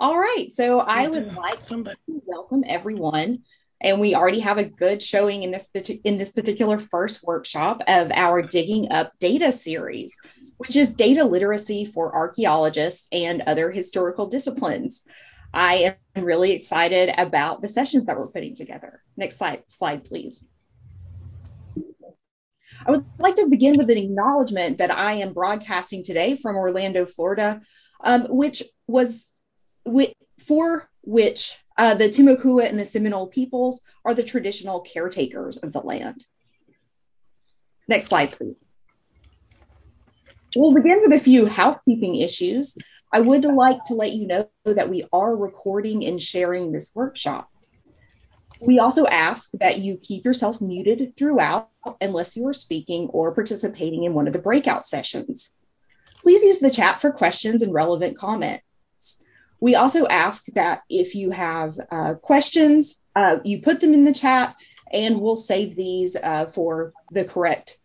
All right. So I would like to welcome everyone. And we already have a good showing in this in this particular first workshop of our Digging Up Data series, which is data literacy for archaeologists and other historical disciplines. I am really excited about the sessions that we're putting together. Next slide, slide, please. I would like to begin with an acknowledgement that I am broadcasting today from Orlando, Florida, um, which was for which uh, the Timucua and the Seminole peoples are the traditional caretakers of the land. Next slide, please. We'll begin with a few housekeeping issues. I would like to let you know that we are recording and sharing this workshop. We also ask that you keep yourself muted throughout unless you are speaking or participating in one of the breakout sessions. Please use the chat for questions and relevant comments. We also ask that if you have uh, questions, uh, you put them in the chat and we'll save these uh, for the correct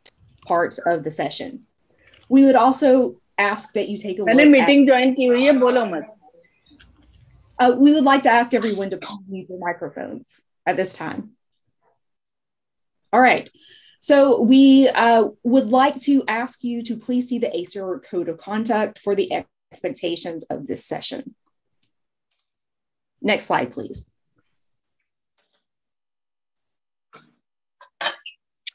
parts of the session. We would also ask that you take a look meeting join ki bolo mat. Uh, we would like to ask everyone to mute their microphones at this time. All right. So we uh, would like to ask you to please see the ASOR code of conduct for the expectations of this session. Next slide, please.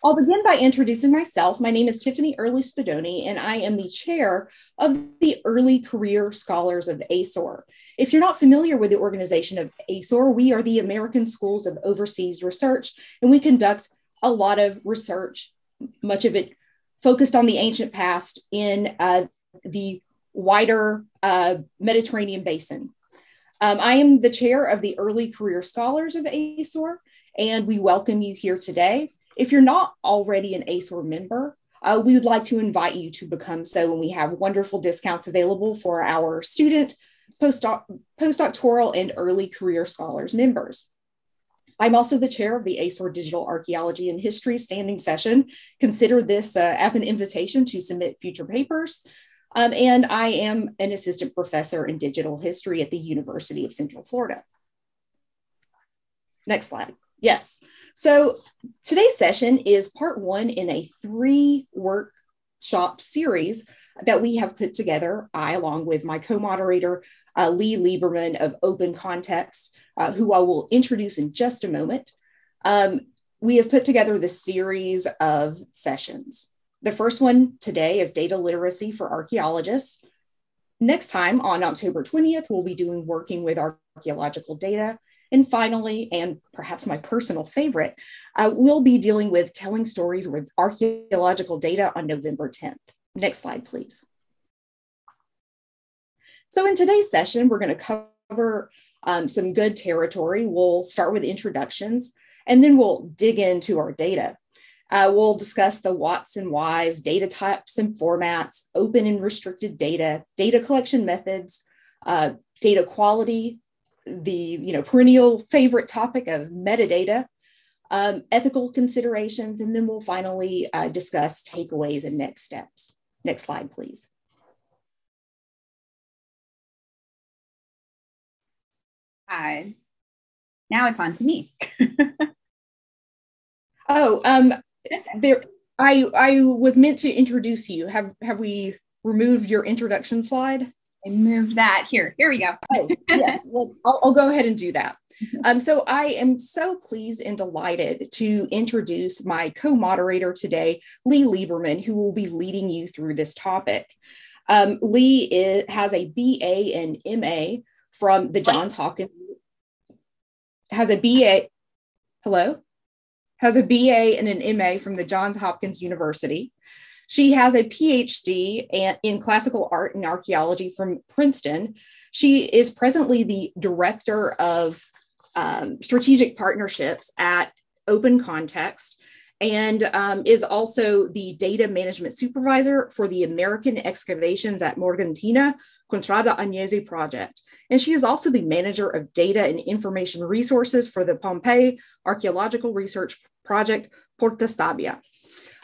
I'll begin by introducing myself. My name is Tiffany Earley-Spadoni, and I am the chair of the Early Career Scholars of ASOR. If you're not familiar with the organization of ASOR, we are the American Schools of Overseas Research, and we conduct a lot of research, much of it focused on the ancient past in uh, the wider uh, Mediterranean basin. Um, I am the chair of the Early Career Scholars of ASOR, and we welcome you here today. If you're not already an ASOR member, uh, we would like to invite you to become so, and we have wonderful discounts available for our student, postdoc- postdoctoral, and early career scholars members. I'm also the chair of the ASOR Digital Archaeology and History Standing Session. Consider this uh, as an invitation to submit future papers. Um, and I am an assistant professor in digital history at the University of Central Florida. Next slide. Yes. So today's session is part one in a three workshop series that we have put together. I, along with my co moderator, uh, Leigh Lieberman of Open Context, uh, who I will introduce in just a moment. Um, we have put together this series of sessions. The first one today is data literacy for archaeologists. Next time on October 20th, we'll be doing working with archaeological data. And finally, and perhaps my personal favorite, uh, we'll be dealing with telling stories with archaeological data on November 10th. Next slide, please. So in today's session, we're going to cover um, some good territory. We'll start with introductions, and then we'll dig into our data. Uh, we'll discuss the whats and whys, data types and formats, open and restricted data, data collection methods, uh, data quality, the you know perennial favorite topic of metadata, um, ethical considerations, and then we'll finally uh, discuss takeaways and next steps. Next slide, please. Hi. Now it's on to me. oh, um, there I I was meant to introduce you. Have have we removed your introduction slide? I moved that here. Here we go. oh, yes, well, I'll, I'll go ahead and do that. Um, so I am so pleased and delighted to introduce my co-moderator today, Leigh Lieberman, who will be leading you through this topic. Um, Leigh is, has a BA and MA from the Johns Hopkins. Has a BA. Hello has a BA and an MA from the Johns Hopkins University. She has a PhD in classical art and archaeology from Princeton. She is presently the director of um, strategic partnerships at Open Context and um, is also the data management supervisor for the American excavations at Morgantina Contrada Agnese project. And she is also the manager of data and information resources for the Pompeii Archaeological Research Project Porta Stabia.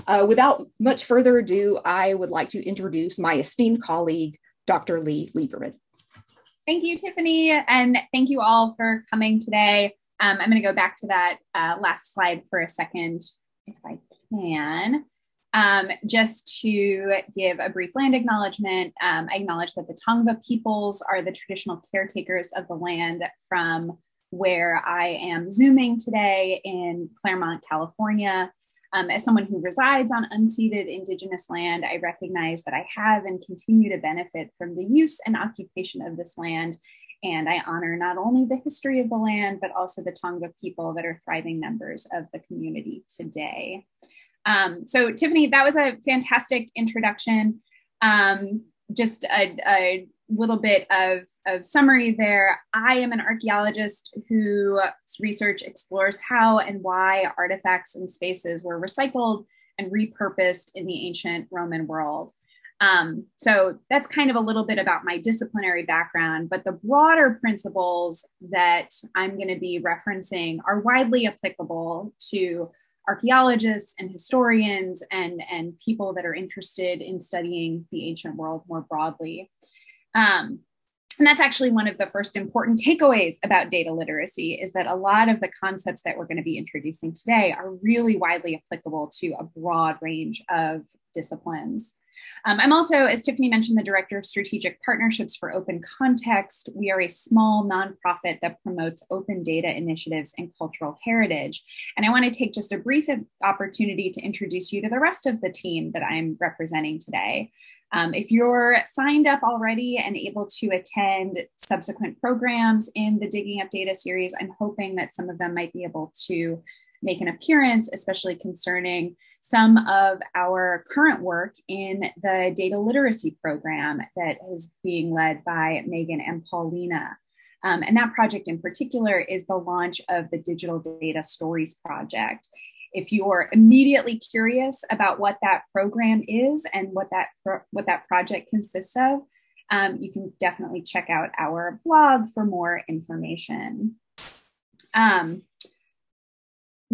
Uh, without much further ado, I would like to introduce my esteemed colleague, Dr. Leigh Lieberman. Thank you, Tiffany. And thank you all for coming today. Um, I'm going to go back to that uh, last slide for a second, if I can. Um, just to give a brief land acknowledgement, um, I acknowledge that the Tongva peoples are the traditional caretakers of the land from where I am zooming today in Claremont, California. Um, as someone who resides on unceded Indigenous land, I recognize that I have and continue to benefit from the use and occupation of this land. And I honor not only the history of the land, but also the Tongva people that are thriving members of the community today. Um, so, Tiffany, that was a fantastic introduction. Um, just a, a little bit of, of summary there. I am an archaeologist whose research explores how and why artifacts and spaces were recycled and repurposed in the ancient Roman world. Um, so that's kind of a little bit about my disciplinary background, but the broader principles that I'm going to be referencing are widely applicable to archaeologists and historians and, and people that are interested in studying the ancient world more broadly. Um, and that's actually one of the first important takeaways about data literacy is that a lot of the concepts that we're going to be introducing today are really widely applicable to a broad range of disciplines. Um, I'm also, as Tiffany mentioned, the Director of Strategic Partnerships for Open Context. We are a small nonprofit that promotes open data initiatives and cultural heritage. And I want to take just a brief opportunity to introduce you to the rest of the team that I'm representing today. Um, if you're signed up already and able to attend subsequent programs in the Digging Up Data series, I'm hoping that some of them might be able to make an appearance, especially concerning some of our current work in the data literacy program that is being led by Megan and Paulina. Um, and that project in particular is the launch of the Digital Data Stories Project. If you're immediately curious about what that program is and what that what that project consists of, um, you can definitely check out our blog for more information. Um,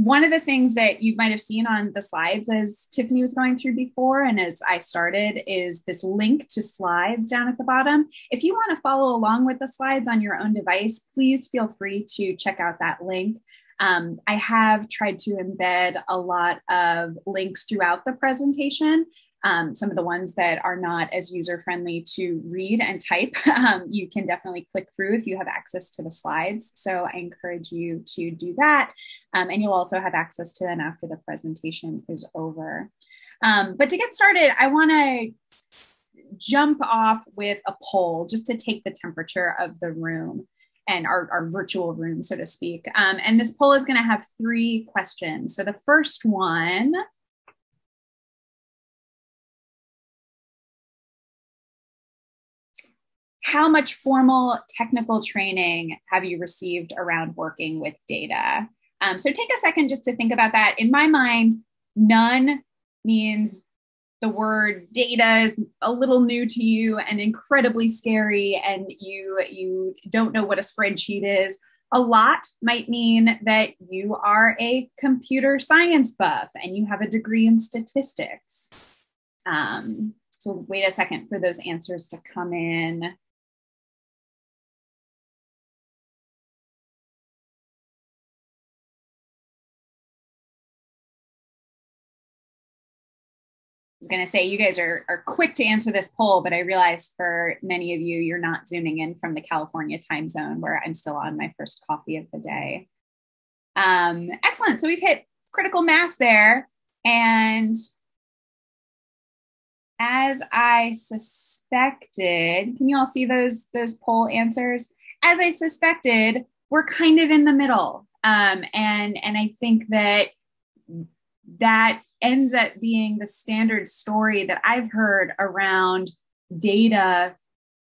one of the things that you might have seen on the slides as Tiffany was going through before and as I started is this link to slides down at the bottom. If you want to follow along with the slides on your own device, please feel free to check out that link. Um, I have tried to embed a lot of links throughout the presentation um, some of the ones that are not as user friendly to read and type, um, you can definitely click through if you have access to the slides. So I encourage you to do that. Um, and you'll also have access to them after the presentation is over. Um, but to get started, I want to jump off with a poll just to take the temperature of the room and our, our virtual room, so to speak. Um, and this poll is going to have three questions. So the first one how much formal technical training have you received around working with data? Um, so take a second just to think about that. In my mind, none means the word data is a little new to you and incredibly scary and you you don't know what a spreadsheet is a lot might mean that you are a computer science buff and you have a degree in statistics um, so wait a second for those answers to come in was going to say you guys are, are quick to answer this poll, but I realized for many of you, you're not zooming in from the California time zone where I'm still on my first coffee of the day. Um, excellent. So we've hit critical mass there. And as I suspected, can you all see those, those poll answers? As I suspected, we're kind of in the middle. Um, and, and I think that that ends up being the standard story that I've heard around data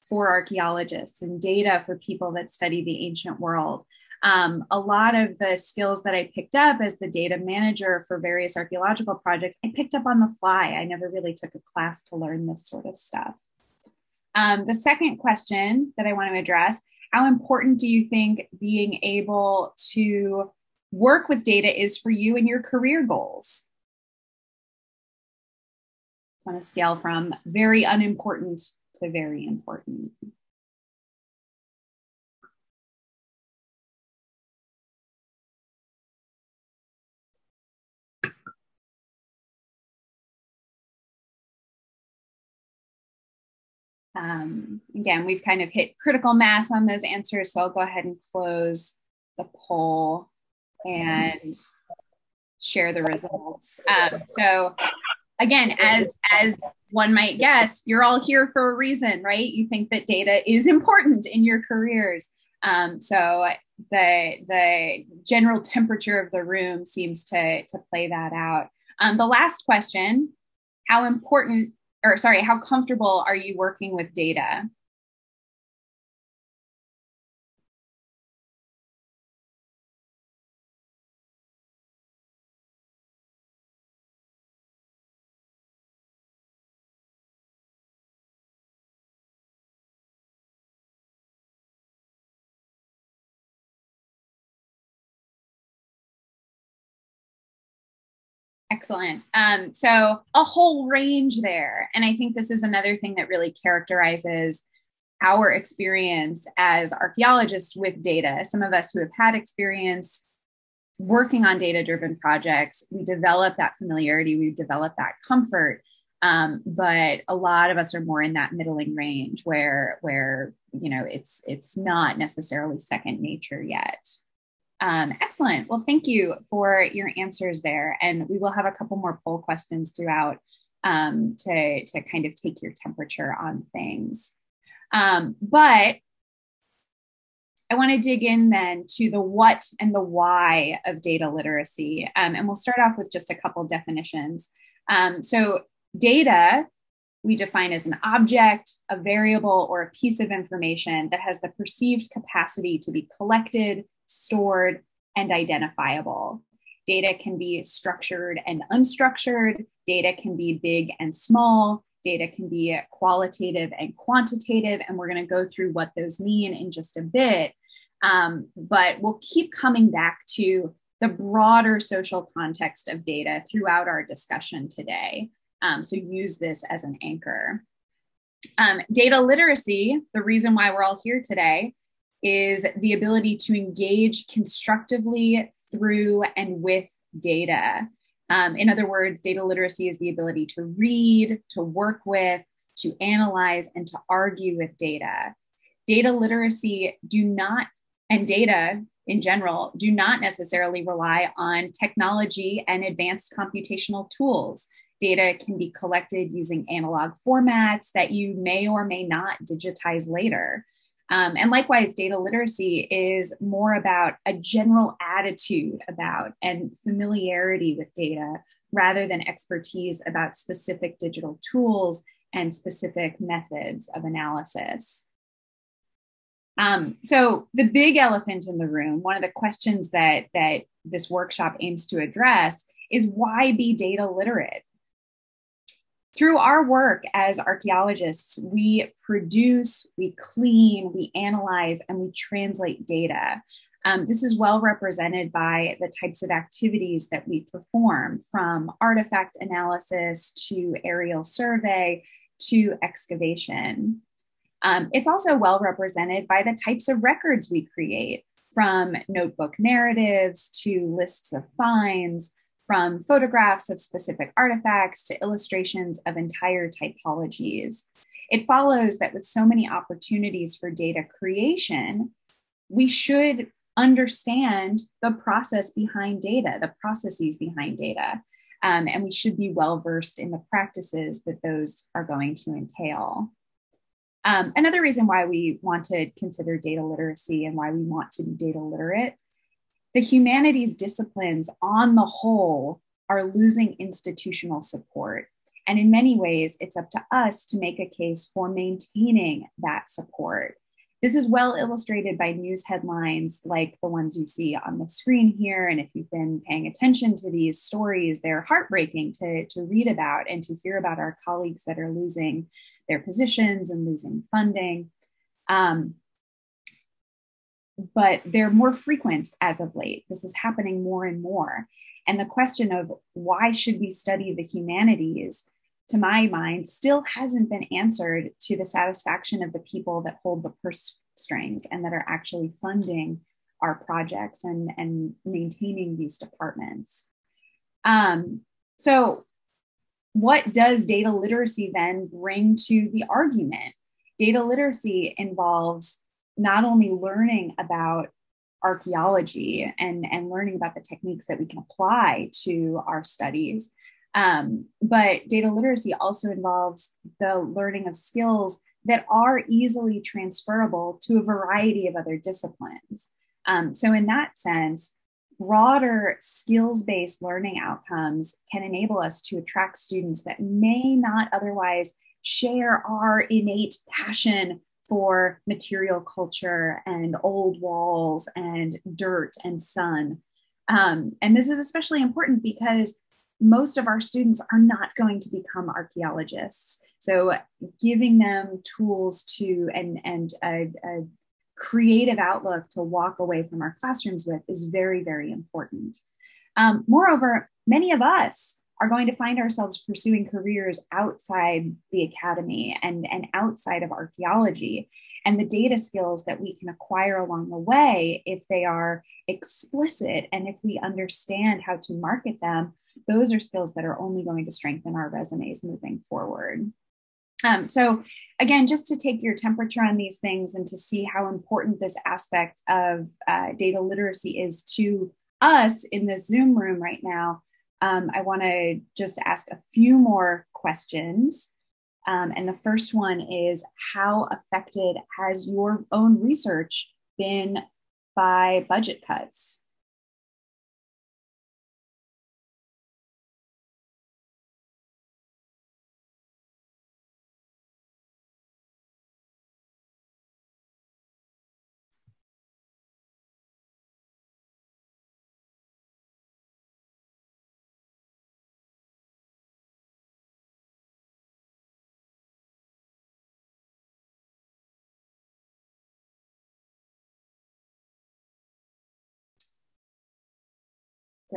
for archaeologists and data for people that study the ancient world. Um, a lot of the skills that I picked up as the data manager for various archaeological projects, I picked up on the fly. I never really took a class to learn this sort of stuff. Um, the second question that I want to address how important do you think being able to work with data is for you and your career goals? on a scale from very unimportant to very important. Um, again, we've kind of hit critical mass on those answers, so I'll go ahead and close the poll and share the results. Um, so again, as as one might guess, you're all here for a reason, right? You think that data is important in your careers. Um, so the the general temperature of the room seems to to play that out. Um, the last question: How important, or sorry, how comfortable are you working with data? Excellent. Um, so a whole range there. And I think this is another thing that really characterizes our experience as archaeologists with data. Some of us who have had experience working on data driven projects, we develop that familiarity, we develop that comfort. Um, but a lot of us are more in that middling range where where you know it's it's not necessarily second nature yet. Um, excellent. Well, thank you for your answers there. And we will have a couple more poll questions throughout um, to, to kind of take your temperature on things. Um, but I want to dig in then to the what and the why of data literacy. Um, and we'll start off with just a couple definitions. Um, so, data we define as an object, a variable, or a piece of information that has the perceived capacity to be collected, stored, and identifiable. Data can be structured and unstructured. Data can be big and small. Data can be qualitative and quantitative. And we're going to go through what those mean in just a bit. Um, but we'll keep coming back to the broader social context of data throughout our discussion today. Um, so use this as an anchor. Um, data literacy, the reason why we're all here today, is the ability to engage constructively through and with data. Um, in other words, data literacy is the ability to read, to work with, to analyze, and to argue with data. Data literacy do not, and data in general, do not necessarily rely on technology and advanced computational tools. Data can be collected using analog formats that you may or may not digitize later. Um, and likewise, data literacy is more about a general attitude about and familiarity with data rather than expertise about specific digital tools and specific methods of analysis. Um, so the big elephant in the room, one of the questions that that this workshop aims to address is why be data literate? Through our work as archaeologists, we produce, we clean, we analyze, and we translate data. Um, this is well represented by the types of activities that we perform, from artifact analysis to aerial survey to excavation. Um, it's also well represented by the types of records we create, from notebook narratives to lists of finds from photographs of specific artifacts to illustrations of entire typologies. It follows that with so many opportunities for data creation, we should understand the process behind data, the processes behind data, um, and we should be well versed in the practices that those are going to entail. Um, another reason why we want to consider data literacy and why we want to be data literate the humanities disciplines on the whole are losing institutional support. And in many ways, it's up to us to make a case for maintaining that support. This is well illustrated by news headlines like the ones you see on the screen here. And if you've been paying attention to these stories, they're heartbreaking to, to read about and to hear about our colleagues that are losing their positions and losing funding. Um, but they're more frequent as of late. This is happening more and more. And the question of why should we study the humanities, to my mind, still hasn't been answered to the satisfaction of the people that hold the purse strings and that are actually funding our projects and, and maintaining these departments. Um, so, what does data literacy then bring to the argument? data literacy involves not only learning about archaeology and, and learning about the techniques that we can apply to our studies. Um, but data literacy also involves the learning of skills that are easily transferable to a variety of other disciplines. Um, so, in that sense, broader skills based learning outcomes can enable us to attract students that may not otherwise share our innate passion for material culture and old walls and dirt and sun. Um, and this is especially important because most of our students are not going to become archaeologists. So giving them tools to and and a, a creative outlook to walk away from our classrooms with is very very important. Um, moreover, many of us are going to find ourselves pursuing careers outside the academy and, and outside of archaeology. And the data skills that we can acquire along the way, if they are explicit and if we understand how to market them, those are skills that are only going to strengthen our resumes moving forward. Um, so, again, just to take your temperature on these things and to see how important this aspect of uh, data literacy is to us in this Zoom room right now, um, I want to just ask a few more questions. Um, and the first one is How affected has your own research been by budget cuts?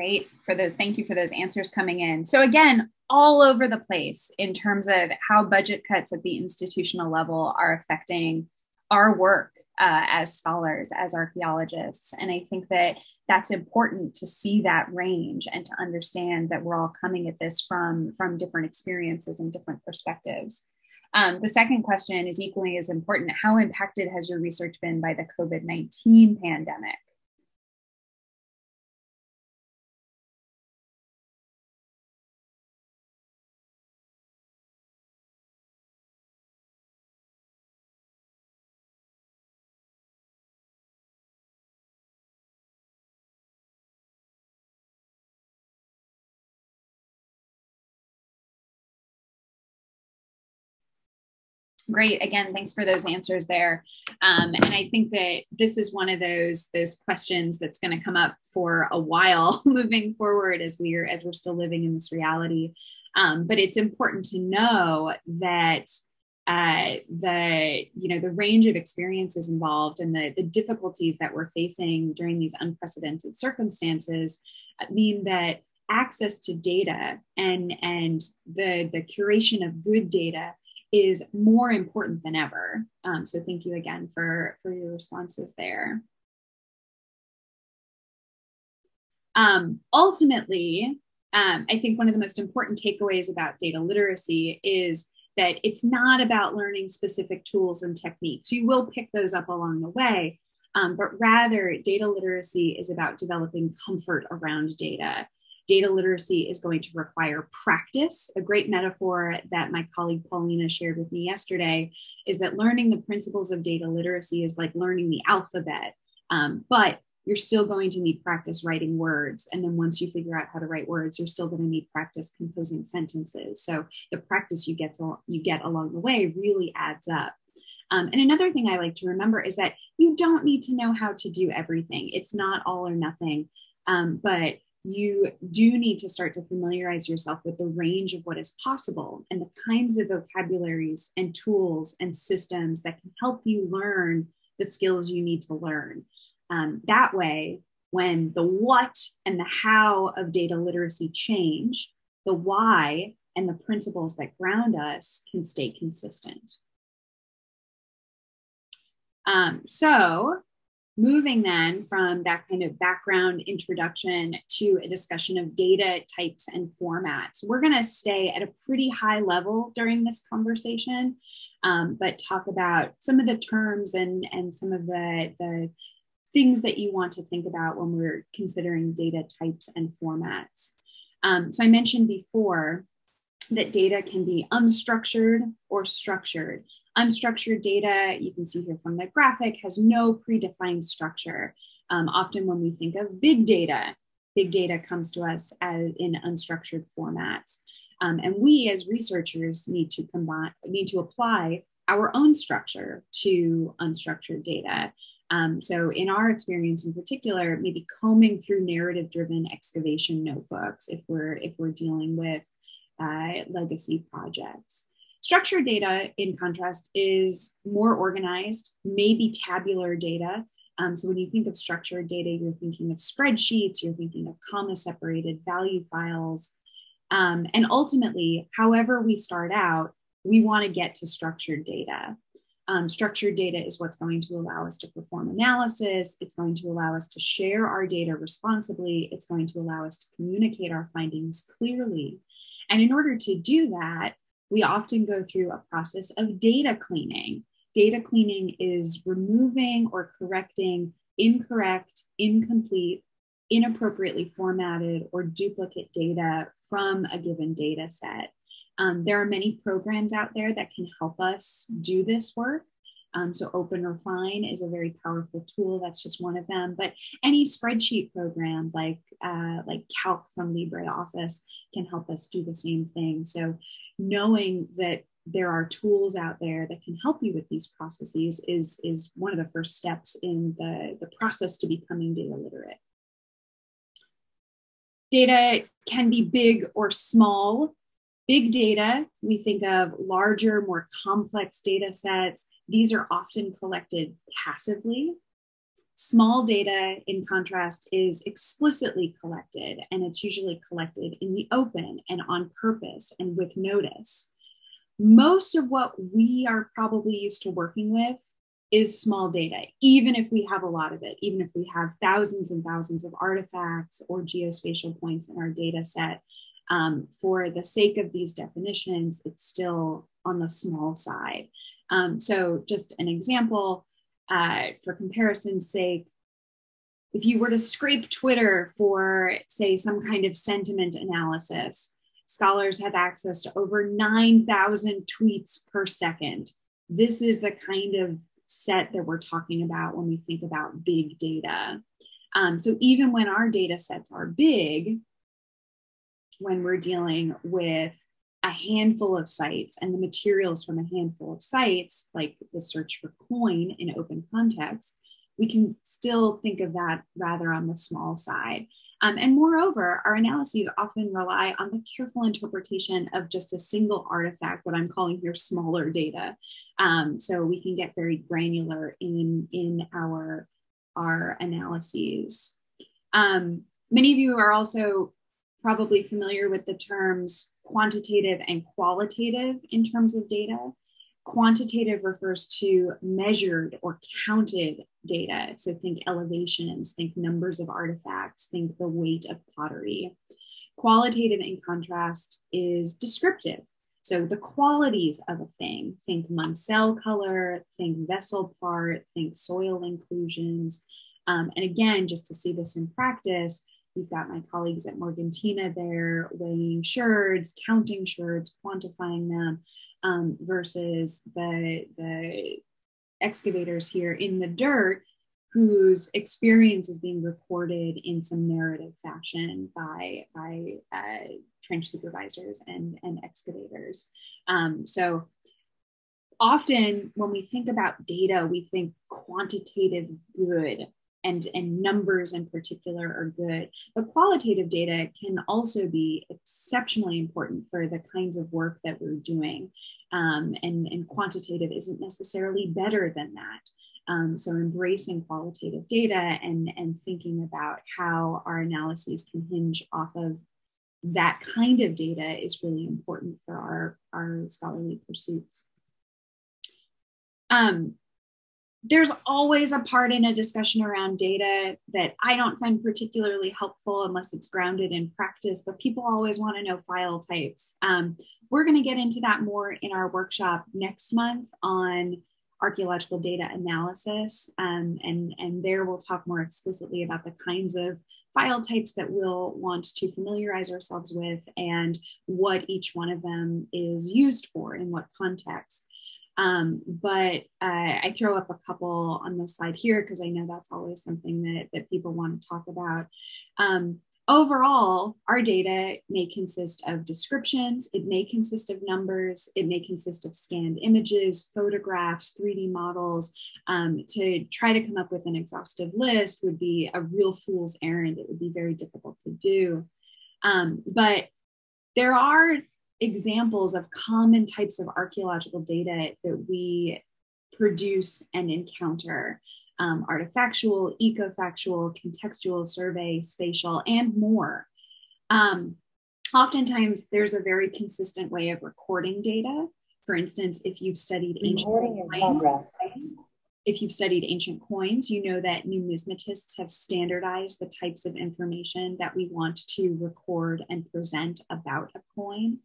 Great for those. Thank you for those answers coming in. So, again, all over the place in terms of how budget cuts at the institutional level are affecting our work uh, as scholars, as archaeologists. And I think that that's important to see that range and to understand that we're all coming at this from, from different experiences and different perspectives. Um, the second question is equally as important. How impacted has your research been by the COVID 19 pandemic? Great. Again thanks for those answers there. Um, and i think that this is one of those those questions that's going to come up for a while moving forward as we're as we're still living in this reality. Um, but it's important to know that uh, the you know the range of experiences involved and the the difficulties that we're facing during these unprecedented circumstances mean that access to data and and the the curation of good data is more important than ever. Um, so thank you again for, for your responses there. Um, ultimately, um, I think one of the most important takeaways about data literacy is that it's not about learning specific tools and techniques. You will pick those up along the way, um, but rather, data literacy is about developing comfort around data data literacy is going to require practice. A great metaphor that my colleague Paulina shared with me yesterday is that learning the principles of data literacy is like learning the alphabet, um, but you're still going to need practice writing words. And then once you figure out how to write words, you're still going to need practice composing sentences. So the practice you get to, you get along the way really adds up. Um, and another thing I like to remember is that you don't need to know how to do everything. It's not all or nothing. Um, but you do need to start to familiarize yourself with the range of what is possible and the kinds of vocabularies and tools and systems that can help you learn the skills you need to learn. Um, that way, when the what and the how of data literacy change, the why and the principles that ground us can stay consistent. Um, so, moving then from that kind of background introduction to a discussion of data types and formats. We're going to stay at a pretty high level during this conversation. um, but talk about some of the terms and, and some of the, the things that you want to think about when we're considering data types and formats. Um, so I mentioned before that data can be unstructured or structured. Unstructured data, you can see here from the graphic, has no predefined structure. Um, often when we think of big data, big data comes to us as in unstructured formats. Um, and we as researchers need to combine, need to apply our own structure to unstructured data. Um, so in our experience in particular, maybe combing through narrative driven excavation notebooks if we're if we're dealing with uh, legacy projects. Structured data, in contrast, is more organized, maybe tabular data. Um, so when you think of structured data, you're thinking of spreadsheets, you're thinking of comma separated value files. Um, and ultimately, however we start out, we want to get to structured data. Um, structured data is what's going to allow us to perform analysis. It's going to allow us to share our data responsibly. It's going to allow us to communicate our findings clearly. And in order to do that, we often go through a process of data cleaning. Data cleaning is removing or correcting incorrect, incomplete, inappropriately formatted, or duplicate data from a given data set. Um, there are many programs out there that can help us do this work. Um, so Open Refine is a very powerful tool. That's just one of them. But any spreadsheet program like uh, like Calc from LibreOffice can help us do the same thing. So knowing that there are tools out there that can help you with these processes is is one of the first steps in the, the process to becoming data literate. Data can be big or small. Big data, we think of larger, more complex data sets. These are often collected passively. Small data, in contrast, is explicitly collected, and it's usually collected in the open and on purpose and with notice. Most of what we are probably used to working with is small data, even if we have a lot of it, even if we have thousands and thousands of artifacts or geospatial points in our data set um, for the sake of these definitions, it's still on the small side. Um, so, just an example uh, for comparison's sake, if you were to scrape Twitter for, say, some kind of sentiment analysis, scholars have access to over 9,000 tweets per second. This is the kind of set that we're talking about when we think about big data. Um, so even when our data sets are big, when we're dealing with a handful of sites and the materials from a handful of sites, like the search for coin in open context, we can still think of that rather on the small side. Um, and moreover, our analyses often rely on the careful interpretation of just a single artifact, what I'm calling here smaller data. Um, so we can get very granular in, in our, our analyses. Um, many of you are also probably familiar with the terms quantitative and qualitative in terms of data. Quantitative refers to measured or counted data. So think elevations, think numbers of artifacts, think the weight of pottery. Qualitative, in contrast, is descriptive. So the qualities of a thing, think Munsell color, think vessel part, think soil inclusions. Um, and again, just to see this in practice, We've got my colleagues at Morgantina there weighing sherds, counting sherds, quantifying them, um, versus the, the excavators here in the dirt whose experience is being recorded in some narrative fashion by, by uh, trench supervisors and, and excavators. Um, so often when we think about data, we think quantitative good and, and numbers in particular are good. But qualitative data can also be exceptionally important for the kinds of work that we're doing. Um, and, and quantitative isn't necessarily better than that. Um, so embracing qualitative data and, and thinking about how our analyses can hinge off of that kind of data is really important for our, our scholarly pursuits. Um, there's always a part in a discussion around data that I don't find particularly helpful unless it's grounded in practice, but people always want to know file types. Um, we're going to get into that more in our workshop next month on archaeological data analysis. Um, and, and there we'll talk more explicitly about the kinds of file types that we'll want to familiarize ourselves with and what each one of them is used for in what context. Um, but uh, I throw up a couple on the slide here because I know that's always something that, that people want to talk about. Um, overall, our data may consist of descriptions, it may consist of numbers, it may consist of scanned images, photographs, 3D models. Um, to try to come up with an exhaustive list would be a real fool's errand. It would be very difficult to do. Um, but there are examples of common types of archaeological data that we produce and encounter um, artifactual, ecofactual, contextual, survey, spatial, and more. Um, oftentimes, there's a very consistent way of recording data. For instance, if you've studied ancient coins, if you've studied ancient coins, you know that numismatists have standardized the types of information that we want to record and present about a coin.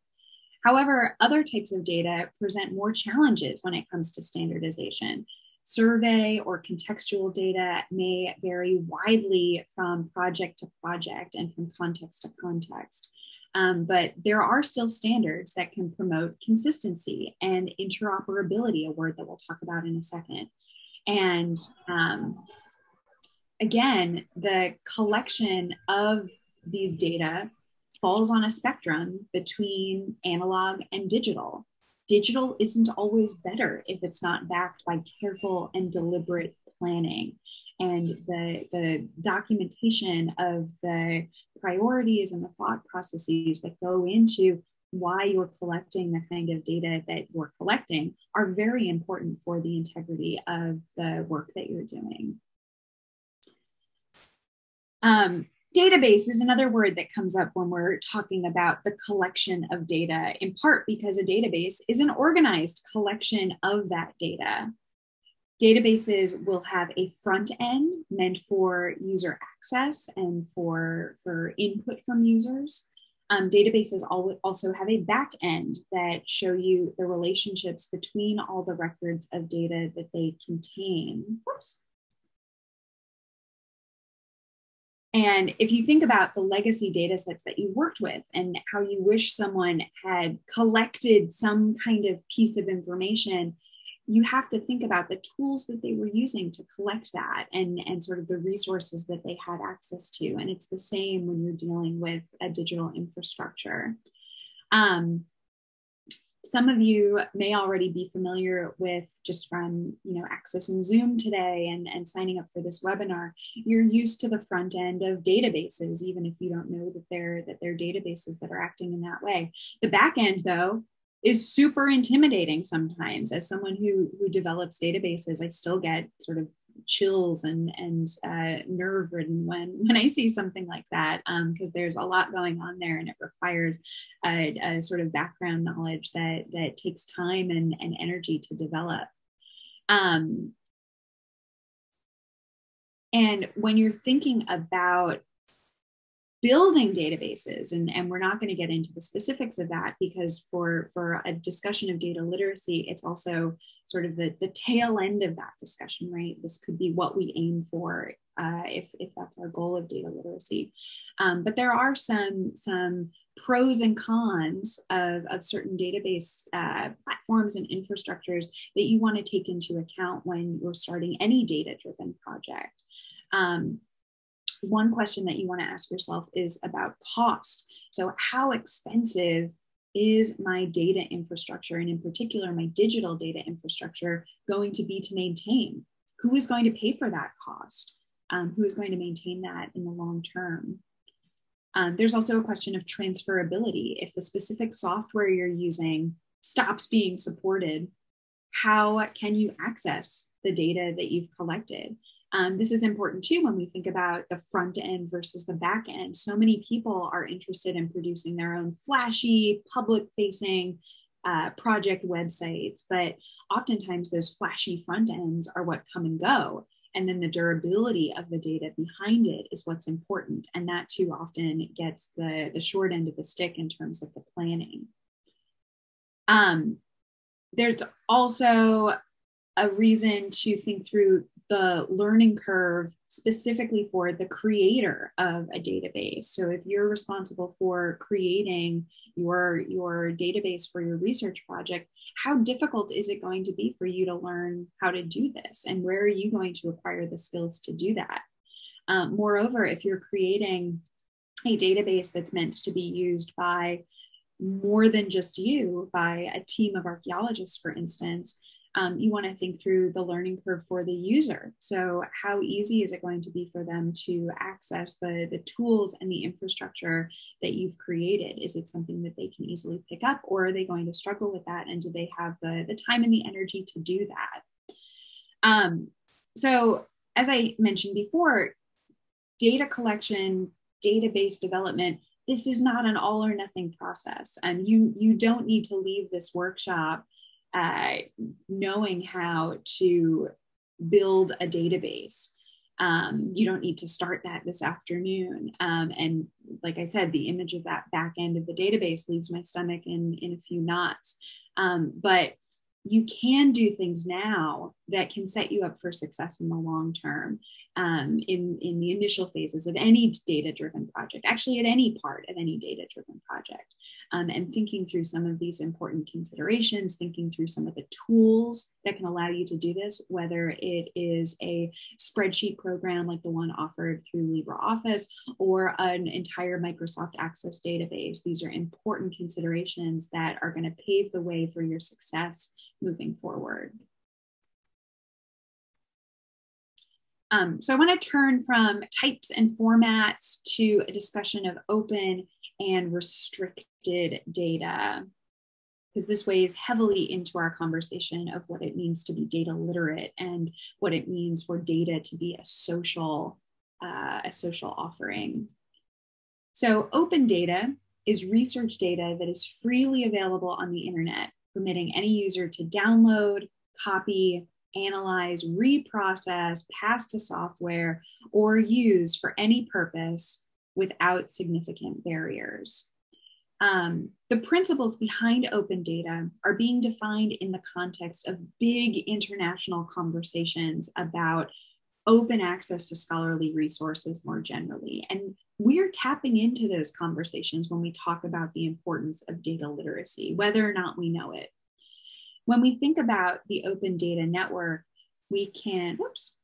However, other types of data present more challenges when it comes to standardization. Survey or contextual data may vary widely from project to project and from context to context. Um, but there are still standards that can promote consistency and interoperability, a word that we'll talk about in a second. And um, again, the collection of these data falls on a spectrum between analog and digital. Digital isn't always better if it's not backed by careful and deliberate planning. And the, the documentation of the priorities and the thought processes that go into why you're collecting the kind of data that you're collecting are very important for the integrity of the work that you're doing. Um, database is another word that comes up when we're talking about the collection of data, in part because a database is an organized collection of that data. Databases will have a front end meant for user access and for, for input from users. Um, databases also have a back end that show you the relationships between all the records of data that they contain. Whoops. And if you think about the legacy data sets that you worked with and how you wish someone had collected some kind of piece of information, you have to think about the tools that they were using to collect that and, and sort of the resources that they had access to. And it's the same when you're dealing with a digital infrastructure. Um, some of you may already be familiar with just from you know accessing zoom today and, and signing up for this webinar you're used to the front end of databases even if you don't know that they're that they're databases that are acting in that way. The back end though is super intimidating sometimes. As someone who who develops databases i still get sort of chills and and uh, nerve ridden when when I see something like that because um, there's a lot going on there and it requires a, a, sort of background knowledge that that takes time and, and energy to develop. Um, and when you're thinking about building databases and, and we're not going to get into the specifics of that because for for a discussion of data literacy it's also sort of the, the tail end of that discussion right? This could be what we aim for uh, if, if that's our goal of data literacy. Um, but there are some some pros and cons of, of certain database uh, platforms and infrastructures that you want to take into account when you're starting any data driven project. Um, one question that you want to ask yourself is about cost. So, how expensive is my data infrastructure, and in particular, my digital data infrastructure, going to be to maintain? Who is going to pay for that cost? Um, who is going to maintain that in the long term? Um, there's also a question of transferability. If the specific software you're using stops being supported, how can you access the data that you've collected? Um, this is important too when we think about the front end versus the back end. So many people are interested in producing their own flashy, public facing uh, project websites, but oftentimes those flashy front ends are what come and go. And then the durability of the data behind it is what's important. And that too often gets the, the short end of the stick in terms of the planning. Um, there's also a reason to think through the learning curve specifically for the creator of a database. So if you're responsible for creating your your database for your research project, how difficult is it going to be for you to learn how to do this and where are you going to acquire the skills to do that? Um, moreover, if you're creating a database that's meant to be used by more than just you, by a team of archaeologists, for instance, um, you want to think through the learning curve for the user. So, how easy is it going to be for them to access the, the tools and the infrastructure that you've created? Is it something that they can easily pick up, or are they going to struggle with that? And do they have the, the time and the energy to do that? Um, so, as I mentioned before, data collection, database development, this is not an all or nothing process. Um, you, you don't need to leave this workshop uh, knowing how to build a database. Um, you don't need to start that this afternoon. Um, and like I said, the image of that back end of the database leaves my stomach in, in a few knots. Um, but you can do things now that can set you up for success in the long term um, in, in the initial phases of any data driven project, actually, at any part of any data driven project. Um, and thinking through some of these important considerations, thinking through some of the tools that can allow you to do this, whether it is a spreadsheet program like the one offered through LibreOffice or an entire Microsoft Access database. These are important considerations that are going to pave the way for your success moving forward. Um, so I want to turn from types and formats to a discussion of open and restricted data, because this weighs heavily into our conversation of what it means to be data literate and what it means for data to be a social, uh, a social offering. So open data is research data that is freely available on the internet, permitting any user to download, copy, analyze, reprocess, pass to software, or use for any purpose without significant barriers. Um, the principles behind open data are being defined in the context of big international conversations about open access to scholarly resources more generally. And we're tapping into those conversations when we talk about the importance of data literacy, whether or not we know it. When we think about the open data network, we can, whoops,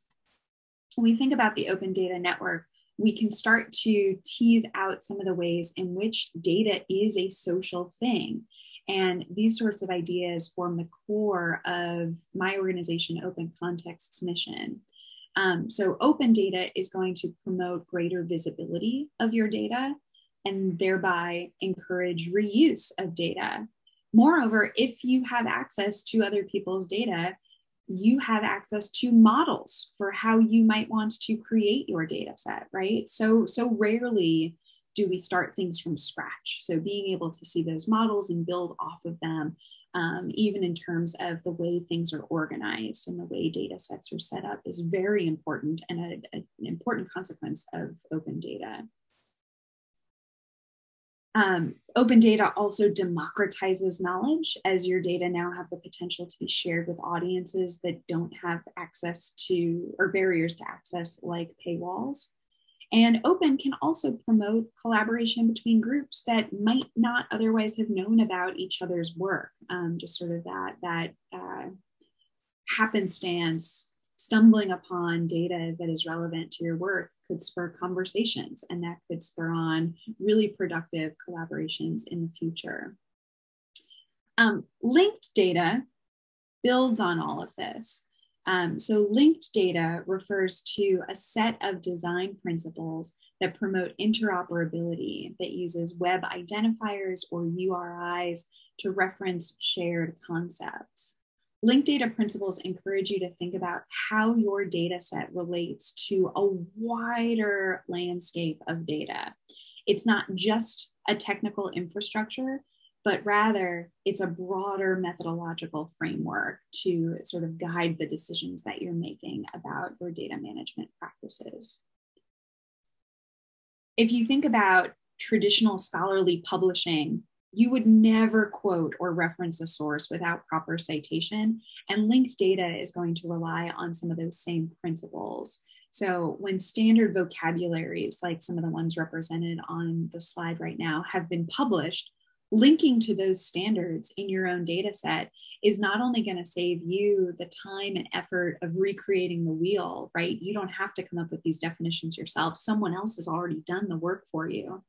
when we think about the open data network, we can start to tease out some of the ways in which data is a social thing. And these sorts of ideas form the core of my organization, Open Context's mission. Um, so, open data is going to promote greater visibility of your data and thereby encourage reuse of data. Moreover, if you have access to other people's data, you have access to models for how you might want to create your data set, right? So, so rarely do we start things from scratch. So being able to see those models and build off of them, um, even in terms of the way things are organized and the way data sets are set up is very important and a, a, an important consequence of open data. Um, open data also democratizes knowledge as your data now have the potential to be shared with audiences that don't have access to or barriers to access like paywalls. And open can also promote collaboration between groups that might not otherwise have known about each other's work. Um, just sort of that that uh, happenstance stumbling upon data that is relevant to your work could spur conversations and that could spur on really productive collaborations in the future. Um, linked data builds on all of this. Um, so, linked data refers to a set of design principles that promote interoperability that uses web identifiers or URIs to reference shared concepts. Linked data principles encourage you to think about how your data set relates to a wider landscape of data. It's not just a technical infrastructure, but rather it's a broader methodological framework to sort of guide the decisions that you're making about your data management practices. If you think about traditional scholarly publishing you would never quote or reference a source without proper citation. And linked data is going to rely on some of those same principles. So when standard vocabularies, like some of the ones represented on the slide right now, have been published, linking to those standards in your own data set is not only going to save you the time and effort of recreating the wheel, right? You don't have to come up with these definitions yourself. Someone else has already done the work for you.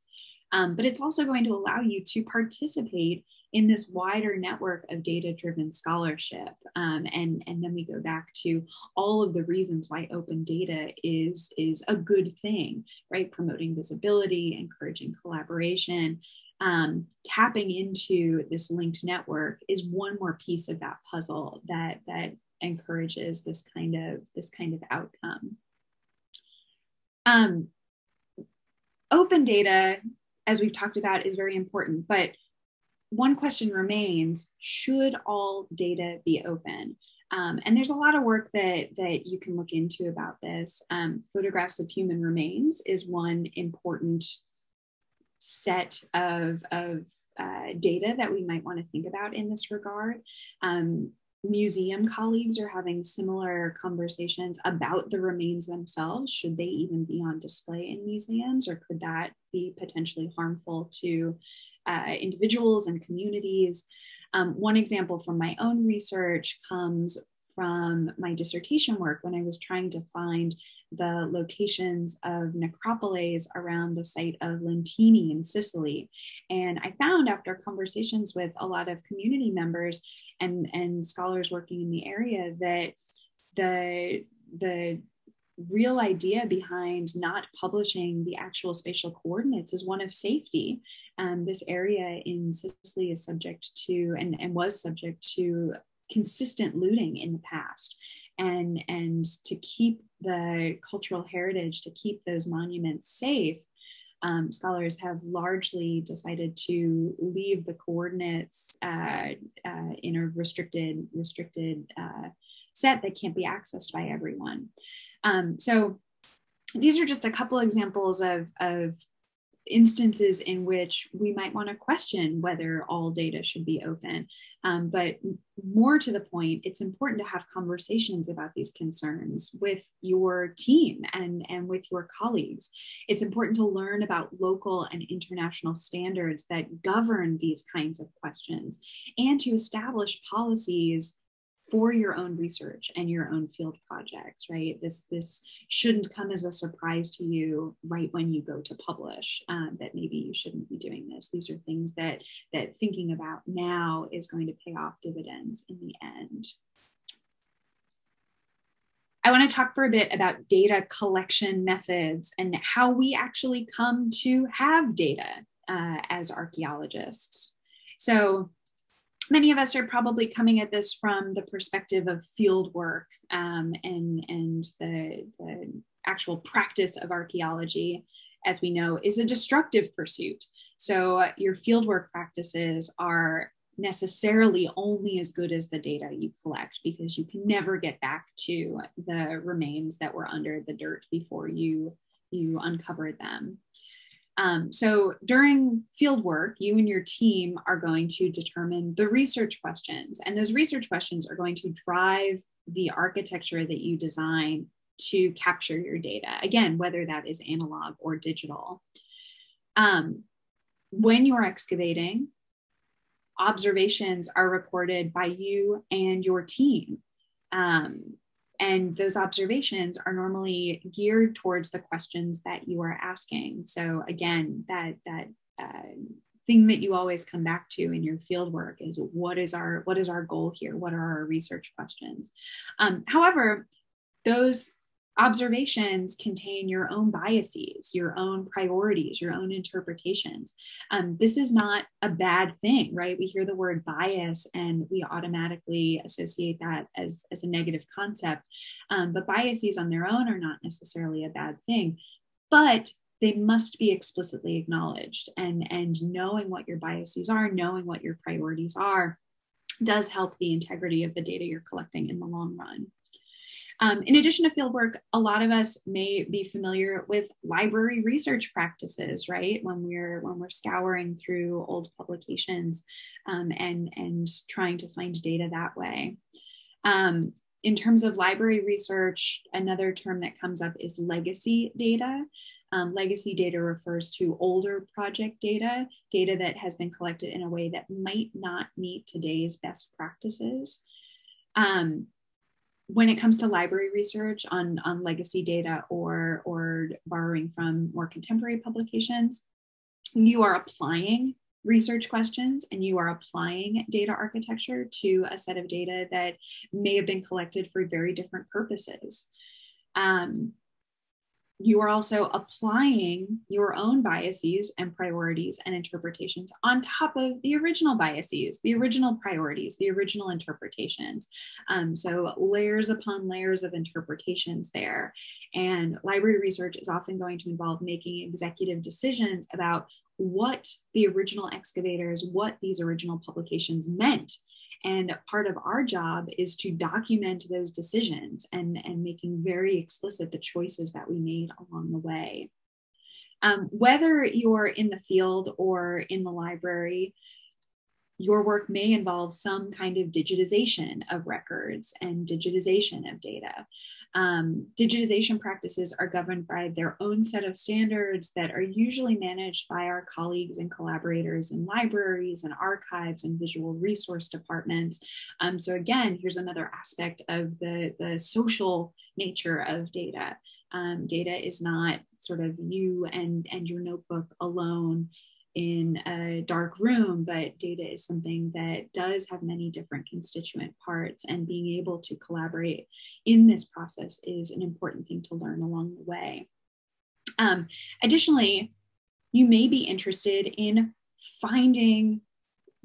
Um, but it's also going to allow you to participate in this wider network of data driven scholarship. Um, and, and then we go back to all of the reasons why open data is, is a good thing, right? Promoting visibility, encouraging collaboration. Um, tapping into this linked network is one more piece of that puzzle that that encourages this kind of this kind of outcome. Um, open data, as we've talked about, is very important, but one question remains should all data be open? Um, and there's a lot of work that, that you can look into about this. Um, photographs of human remains is one important set of, of uh, data that we might want to think about in this regard. Um, museum colleagues are having similar conversations about the remains themselves. Should they even be on display in museums, or could that be potentially harmful to uh, individuals and communities. Um, one example from my own research comes from my dissertation work when I was trying to find the locations of necropolis around the site of Lentini in Sicily. And I found after conversations with a lot of community members and, and scholars working in the area that the, the real idea behind not publishing the actual spatial coordinates is one of safety. Um, this area in Sicily is subject to and, and was subject to consistent looting in the past. And, and to keep the cultural heritage, to keep those monuments safe, um, scholars have largely decided to leave the coordinates uh, uh, in a restricted restricted uh, set that can't be accessed by everyone. Um, so these are just a couple examples of, of instances in which we might want to question whether all data should be open. Um, but more to the point, it's important to have conversations about these concerns with your team and, and with your colleagues. It's important to learn about local and international standards that govern these kinds of questions and to establish policies for your own research and your own field projects right? This this shouldn't come as a surprise to you right when you go to publish um, that maybe you shouldn't be doing this. These are things that that thinking about now is going to pay off dividends in the end. I want to talk for a bit about data collection methods and how we actually come to have data uh, as archaeologists. So, many of us are probably coming at this from the perspective of field work um, and, and the, the actual practice of archaeology, as we know, is a destructive pursuit. So uh, your fieldwork practices are necessarily only as good as the data you collect because you can never get back to the remains that were under the dirt before you you uncovered them. Um, so during field work, you and your team are going to determine the research questions, and those research questions are going to drive the architecture that you design to capture your data. Again, whether that is analog or digital. Um, when you're excavating, observations are recorded by you and your team. Um, and those observations are normally geared towards the questions that you are asking. So again that that uh, thing that you always come back to in your field work is what is our what is our goal here? What are our research questions? Um, however those observations contain your own biases, your own priorities, your own interpretations. Um, this is not a bad thing, right? We hear the word bias and we automatically associate that as, as a negative concept. Um, but biases on their own are not necessarily a bad thing. But they must be explicitly acknowledged and, and knowing what your biases are, knowing what your priorities are, does help the integrity of the data you're collecting in the long run. Um, in addition to fieldwork, a lot of us may be familiar with library research practices, right? When we're when we're scouring through old publications um, and and trying to find data that way. Um, in terms of library research, another term that comes up is legacy data. Um, legacy data refers to older project data, data that has been collected in a way that might not meet today's best practices. Um, when it comes to library research on, on legacy data or, or borrowing from more contemporary publications, you are applying research questions and you are applying data architecture to a set of data that may have been collected for very different purposes. Um, you are also applying your own biases and priorities and interpretations on top of the original biases, the original priorities, the original interpretations. Um, so, layers upon layers of interpretations there. And library research is often going to involve making executive decisions about what the original excavators, what these original publications meant and part of our job is to document those decisions and, and making very explicit the choices that we made along the way. Um, whether you're in the field or in the library, your work may involve some kind of digitization of records and digitization of data. Um, digitization practices are governed by their own set of standards that are usually managed by our colleagues and collaborators in libraries and archives and visual resource departments. Um, so again, here's another aspect of the, the social nature of data. Um, data is not sort of you and, and your notebook alone in a dark room, but data is something that does have many different constituent parts, and being able to collaborate in this process is an important thing to learn along the way. Um, additionally, you may be interested in finding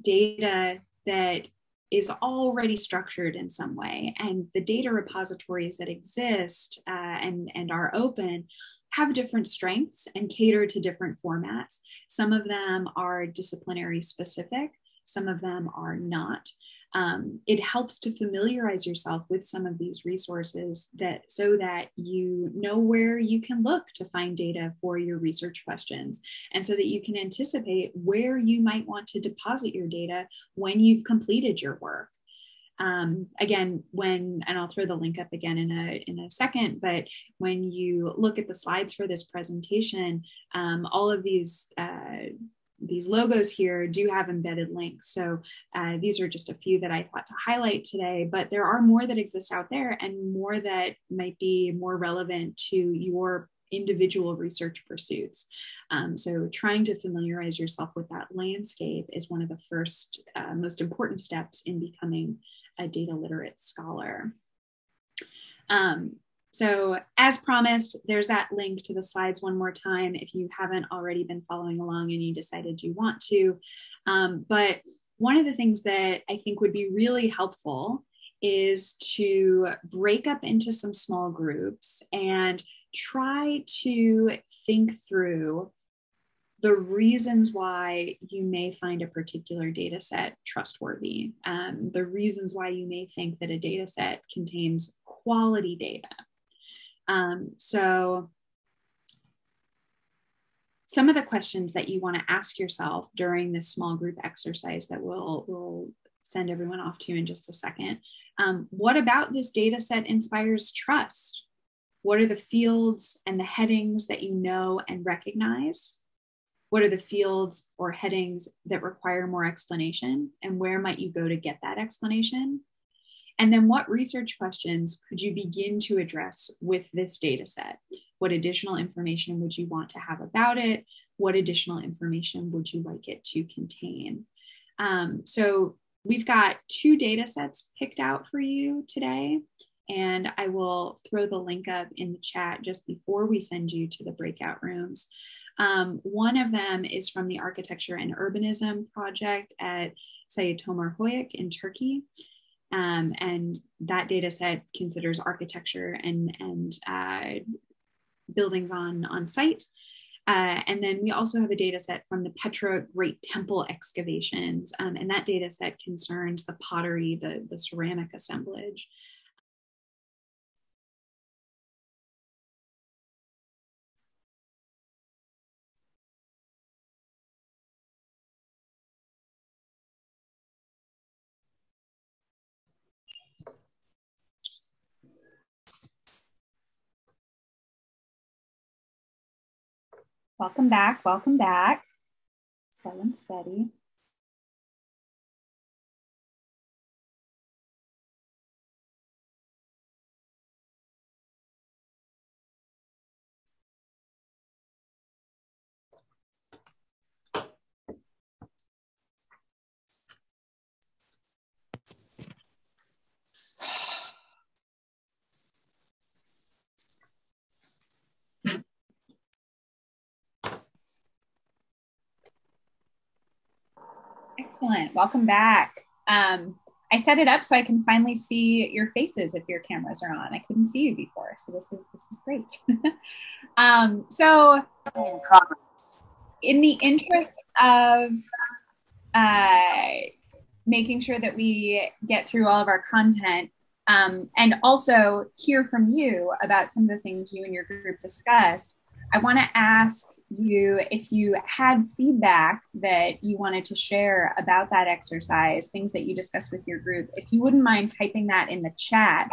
data that is already structured in some way, and the data repositories that exist uh, and, and are open have different strengths and cater to different formats. Some of them are disciplinary specific, some of them are not. Um, it helps to familiarize yourself with some of these resources that so that you know where you can look to find data for your research questions and so that you can anticipate where you might want to deposit your data when you've completed your work um, again when and i'll throw the link up again in a in a second but when you look at the slides for this presentation um, all of these uh, these logos here do have embedded links. So uh, these are just a few that I thought to highlight today, but there are more that exist out there and more that might be more relevant to your individual research pursuits. Um, so trying to familiarize yourself with that landscape is one of the first uh, most important steps in becoming a data literate scholar. Um, so as promised, there's that link to the slides one more time if you haven't already been following along and you decided you want to. Um, but one of the things that I think would be really helpful is to break up into some small groups and try to think through the reasons why you may find a particular data set trustworthy, um, the reasons why you may think that a data set contains quality data. Um, so, some of the questions that you want to ask yourself during this small group exercise that we'll, we'll send everyone off to in just a second. Um, what about this data set inspires trust? What are the fields and the headings that you know and recognize? What are the fields or headings that require more explanation? And where might you go to get that explanation? And then what research questions could you begin to address with this data set? What additional information would you want to have about it? What additional information would you like it to contain? Um, so we've got two data sets picked out for you today. And I will throw the link up in the chat just before we send you to the breakout rooms. Um, one of them is from the Architecture and Urbanism project at Seyitömer Höyük in Turkey. Um, and that data set considers architecture and, and uh, buildings on, on site. Uh, and then we also have a data set from the Petra Great Temple excavations. Um, and that data set concerns the pottery, the, the ceramic assemblage. Welcome back. Welcome back. Slow and steady. Excellent. Welcome back. Um, I set it up so I can finally see your faces if your cameras are on. I couldn't see you before, so this is this is great. um, so, in the interest of uh, making sure that we get through all of our content, um, and also hear from you about some of the things you and your group discussed, I want to ask you if you had feedback that you wanted to share about that exercise, things that you discussed with your group, if you wouldn't mind typing that in the chat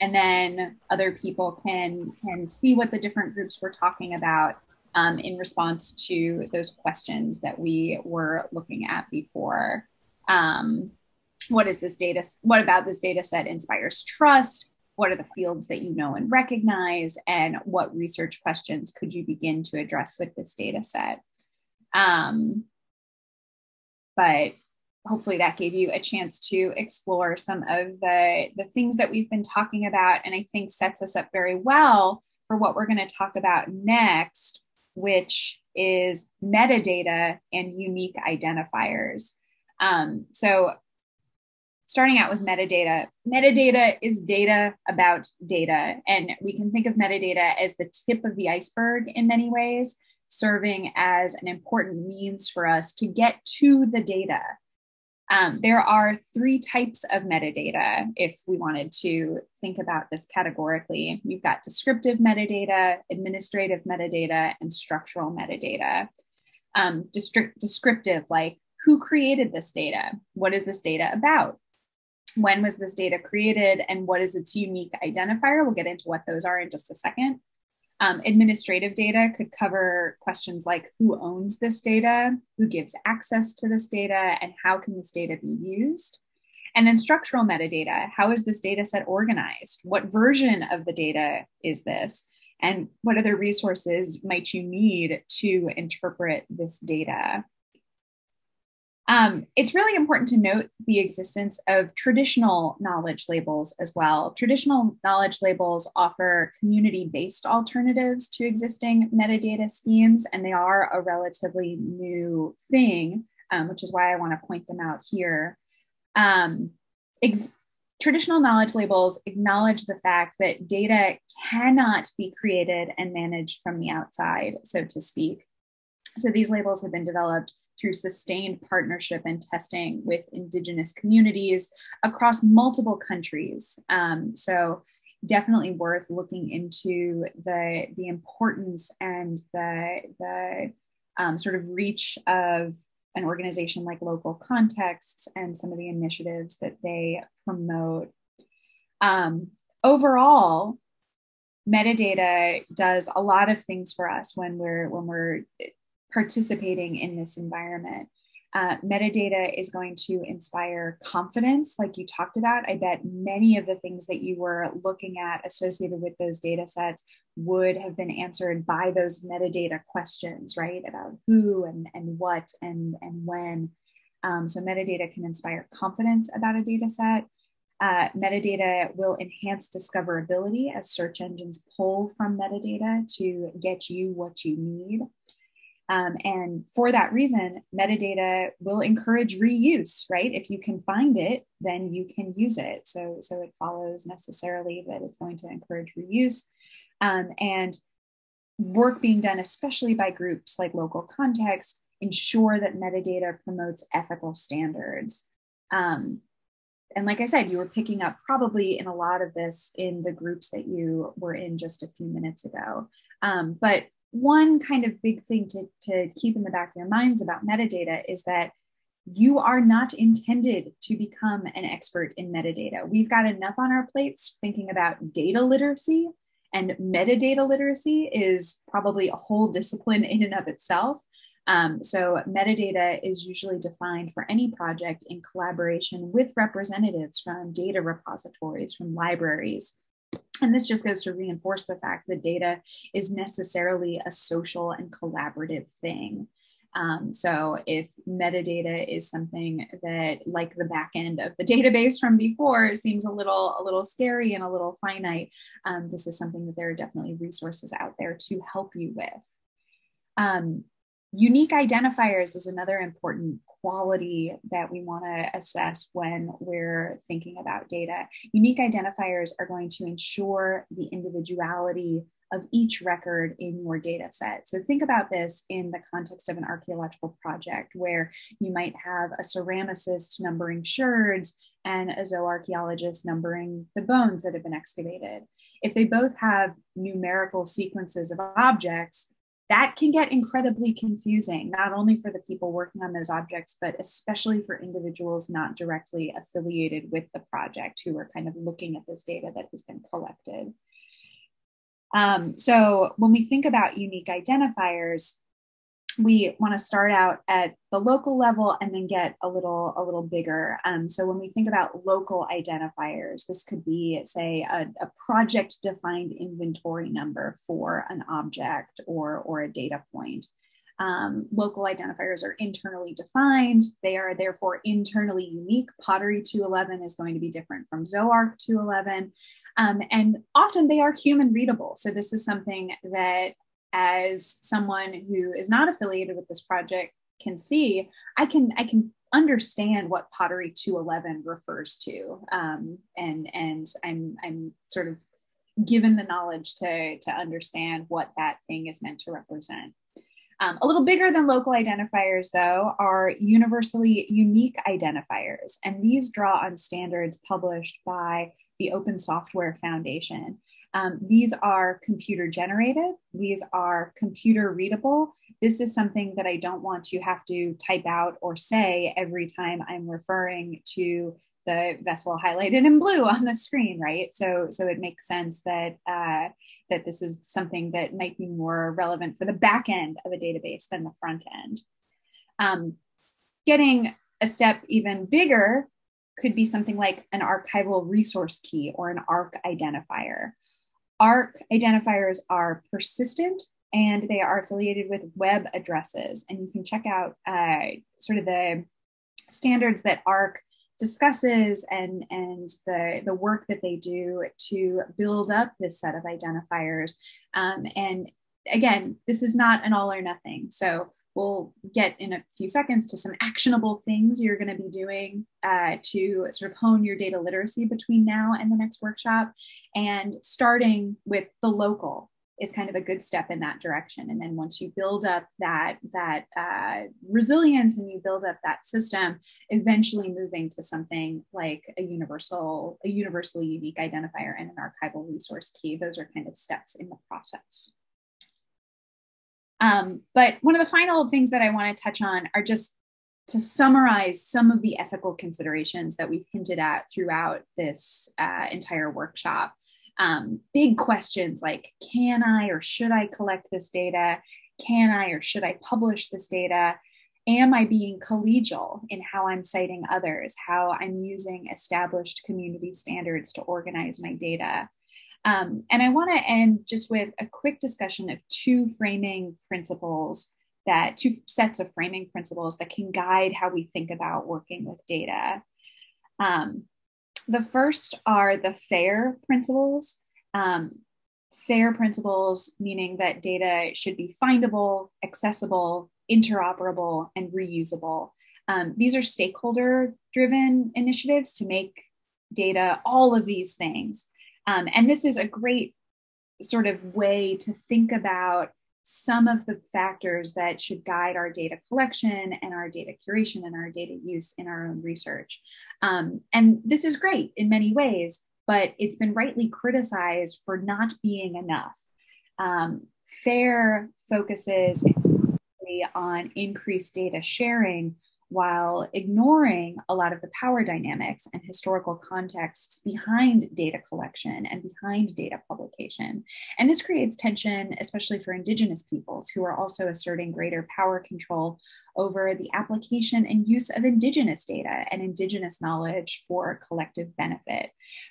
and then other people can can see what the different groups were talking about um, in response to those questions that we were looking at before. Um, what is this data? What about this data set inspires trust? What are the fields that you know and recognize and what research questions could you begin to address with this data set? Um, but hopefully that gave you a chance to explore some of the the things that we've been talking about and i think sets us up very well for what we're going to talk about next which is metadata and unique identifiers. Um, so starting out with metadata, metadata is data about data. And we can think of metadata as the tip of the iceberg in many ways, serving as an important means for us to get to the data. Um, there are three types of metadata if we wanted to think about this categorically. You've got descriptive metadata, administrative metadata, and structural metadata. Um, descriptive, like who created this data? What is this data about? When was this data created and what is its unique identifier? We'll get into what those are in just a second. Um, administrative data could cover questions like who owns this data, who gives access to this data, and how can this data be used? And then structural metadata, how is this data set organized? What version of the data is this? And what other resources might you need to interpret this data? Um, it's really important to note the existence of traditional knowledge labels as well. Traditional knowledge labels offer community based alternatives to existing metadata schemes, and they are a relatively new thing, um, which is why I want to point them out here. Um, traditional knowledge labels acknowledge the fact that data cannot be created and managed from the outside, so to speak. So these labels have been developed through sustained partnership and testing with Indigenous communities across multiple countries. Um, so, definitely worth looking into the the importance and the the um, sort of reach of an organization like local contexts and some of the initiatives that they promote um, overall metadata does a lot of things for us when we're when we're participating in this environment. Uh, metadata is going to inspire confidence, like you talked about. I bet many of the things that you were looking at associated with those data sets would have been answered by those metadata questions, right? About who and, and what and, and when. Um, so, metadata can inspire confidence about a data set. Uh, metadata will enhance discoverability as search engines pull from metadata to get you what you need. Um, and for that reason, metadata will encourage reuse, right? If you can find it, then you can use it. So, so it follows necessarily that it's going to encourage reuse. Um, and work being done, especially by groups like local context, ensure that metadata promotes ethical standards. Um, and like I said, you were picking up probably in a lot of this in the groups that you were in just a few minutes ago. Um, but one kind of big thing to, to keep in the back of your minds about metadata is that you are not intended to become an expert in metadata. We've got enough on our plates thinking about data literacy And metadata literacy is probably a whole discipline in and of itself. Um, so, metadata is usually defined for any project in collaboration with representatives from data repositories, from libraries. And this just goes to reinforce the fact that data is necessarily a social and collaborative thing. Um, so if metadata is something that, like the back end of the database from before, seems a little a little scary and a little finite, um, this is something that there are definitely resources out there to help you with. Um, unique identifiers is another important quality that we want to assess when we're thinking about data. Unique identifiers are going to ensure the individuality of each record in your data set. So think about this in the context of an archaeological project where you might have a ceramicist numbering sherds and a zooarchaeologist numbering the bones that have been excavated. If they both have numerical sequences of objects, that can get incredibly confusing, not only for the people working on those objects, but especially for individuals not directly affiliated with the project who are kind of looking at this data that has been collected. Um, so when we think about unique identifiers, we want to start out at the local level and then get a little a little bigger. Um, so when we think about local identifiers, this could be, say, a, a project defined inventory number for an object or or a data point. Um, local identifiers are internally defined. They are therefore internally unique. Pottery 211 is going to be different from Zooarch 211. Um, and often they are human readable. So, this is something that, as someone who is not affiliated with this project, can see, I can, I can understand what pottery 211 refers to. Um, and and i'm i'm sort of given the knowledge to to understand what that thing is meant to represent. Um, a little bigger than local identifiers, though, are universally unique identifiers, and these draw on standards published by the Open Software Foundation. Um, these are computer generated, these are computer readable. This is something that I don't want to have to type out or say every time I'm referring to the vessel highlighted in blue on the screen, right? So, so it makes sense that uh, that this is something that might be more relevant for the back end of a database than the front end. Um, getting a step even bigger could be something like an archival resource key or an ARK identifier. ARK identifiers are persistent and they are affiliated with web addresses. And you can check out uh, sort of the standards that ARK discusses and and the the work that they do to build up this set of identifiers um, and again this is not an all or nothing so we'll get in a few seconds to some actionable things you're going to be doing uh, to sort of hone your data literacy between now and the next workshop and starting with the local is kind of a good step in that direction. And then once you build up that that uh, resilience and you build up that system, eventually moving to something like a universal, a universally unique identifier and an archival resource key. Those are kind of steps in the process. Um, but one of the final things that I want to touch on are just to summarize some of the ethical considerations that we've hinted at throughout this uh, entire workshop um, big questions like can I or should I collect this data? Can I or should I publish this data? Am I being collegial in how I'm citing others, how I'm using established community standards to organize my data? Um, and I want to end just with a quick discussion of two framing principles that two sets of framing principles that can guide how we think about working with data. Um, the first are the FAIR principles. Um, FAIR principles meaning that data should be findable, accessible, interoperable, and reusable. Um, these are stakeholder driven initiatives to make data all of these things. Um, and this is a great sort of way to think about some of the factors that should guide our data collection and our data curation and our data use in our own research. Um, and this is great in many ways, but it's been rightly criticized for not being enough. Um, FAIR focuses on increased data sharing, while ignoring a lot of the power dynamics and historical contexts behind data collection and behind data publication. And this creates tension, especially for Indigenous peoples who are also asserting greater power control over the application and use of Indigenous data and Indigenous knowledge for collective benefit.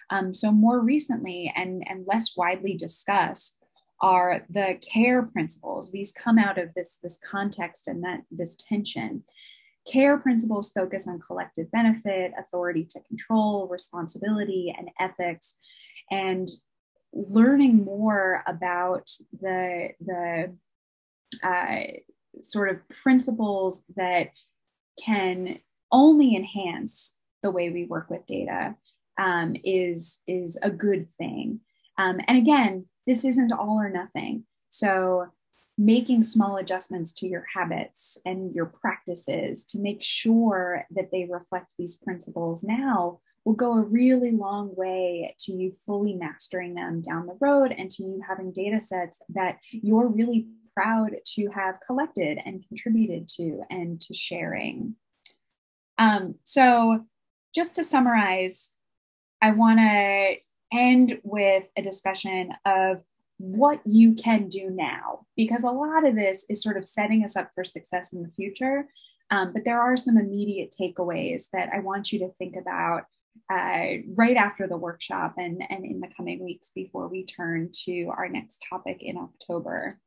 Um, so, more recently and, and less widely discussed, are the care principles. These come out of this, this context and that this tension. Care principles focus on collective benefit, authority to control, responsibility, and ethics. And learning more about the, the uh, sort of principles that can only enhance the way we work with data um, is, is a good thing. Um, and again, this isn't all or nothing. So making small adjustments to your habits and your practices to make sure that they reflect these principles now will go a really long way to you fully mastering them down the road and to you having data sets that you're really proud to have collected and contributed to and to sharing. Um, so, just to summarize, I want to end with a discussion of what you can do now, because a lot of this is sort of setting us up for success in the future. Um, but there are some immediate takeaways that I want you to think about uh, right after the workshop and, and in the coming weeks before we turn to our next topic in October.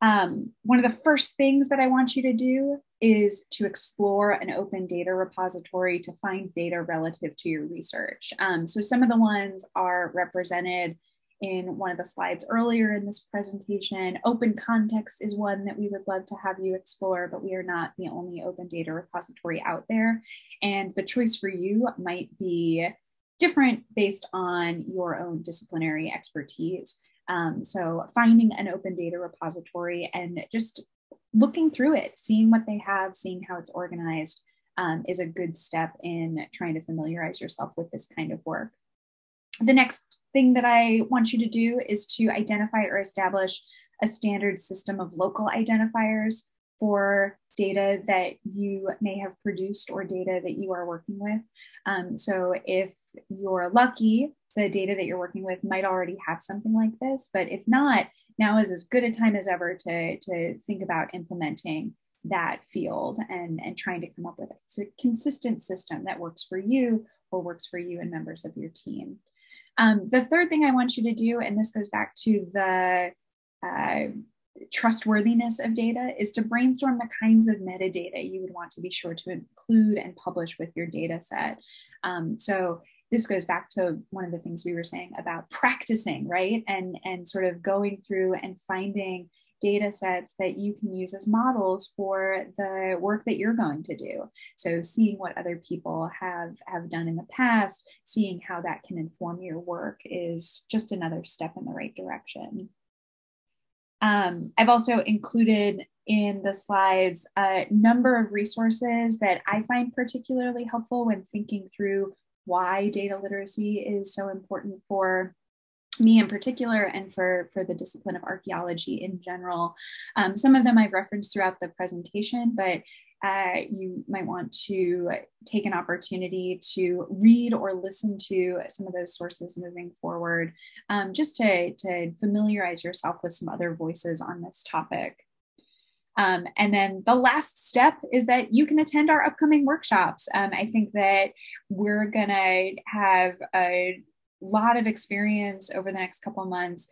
Um, one of the first things that I want you to do is to explore an open data repository to find data relative to your research. Um, so some of the ones are represented in one of the slides earlier in this presentation. Open context is one that we would love to have you explore, but we are not the only open data repository out there. And the choice for you might be different based on your own disciplinary expertise. Um, so finding an open data repository and just looking through it, seeing what they have, seeing how it's organized um, is a good step in trying to familiarize yourself with this kind of work. The next thing that I want you to do is to identify or establish a standard system of local identifiers for data that you may have produced or data that you are working with. Um, so if you're lucky, the data that you're working with might already have something like this. But if not, now is as good a time as ever to, to think about implementing that field and, and trying to come up with it. It's a consistent system that works for you or works for you and members of your team. Um, the third thing I want you to do, and this goes back to the uh, trustworthiness of data, is to brainstorm the kinds of metadata you would want to be sure to include and publish with your data set. Um, so this goes back to one of the things we were saying about practicing, right? And, and sort of going through and finding data sets that you can use as models for the work that you're going to do. So seeing what other people have, have done in the past, seeing how that can inform your work is just another step in the right direction. Um, I've also included in the slides a number of resources that I find particularly helpful when thinking through why data literacy is so important for me in particular and for, for the discipline of archaeology in general. Um, some of them I've referenced throughout the presentation, but uh, you might want to take an opportunity to read or listen to some of those sources moving forward, um, just to, to familiarize yourself with some other voices on this topic. Um, and then the last step is that you can attend our upcoming workshops. Um, I think that we're going to have a lot of experience over the next couple months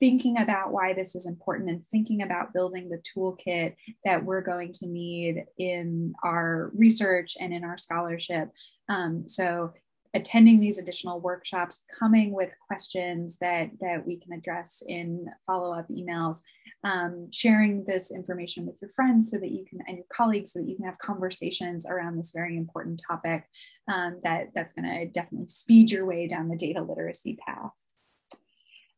thinking about why this is important and thinking about building the toolkit that we're going to need in our research and in our scholarship. Um, so attending these additional workshops, coming with questions that, that we can address in follow-up emails, um, sharing this information with your friends so that you can, and your colleagues, so that you can have conversations around this very important topic um, that, that's gonna definitely speed your way down the data literacy path.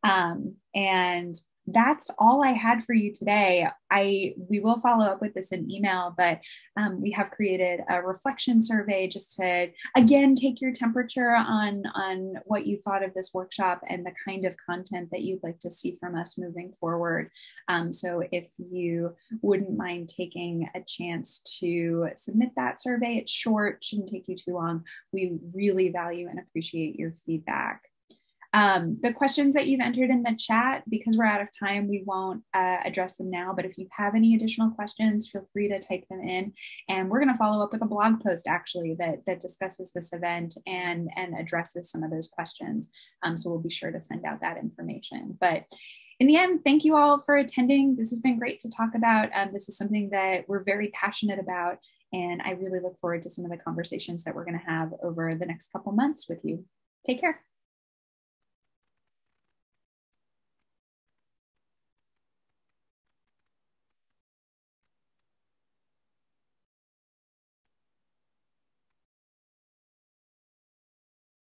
Um, and that's all I had for you today. I we will follow up with this in email, but um, we have created a reflection survey just to again take your temperature on on what you thought of this workshop and the kind of content that you'd like to see from us moving forward. Um, so if you wouldn't mind taking a chance to submit that survey, it's short, shouldn't take you too long. We really value and appreciate your feedback. Um, the questions that you've entered in the chat, because we're out of time, we won't uh, address them now. But if you have any additional questions, feel free to type them in. And we're going to follow up with a blog post actually that, that discusses this event and, and addresses some of those questions. Um, so we'll be sure to send out that information. But in the end, thank you all for attending. This has been great to talk about. Um, this is something that we're very passionate about. And I really look forward to some of the conversations that we're going to have over the next couple months with you. Take care.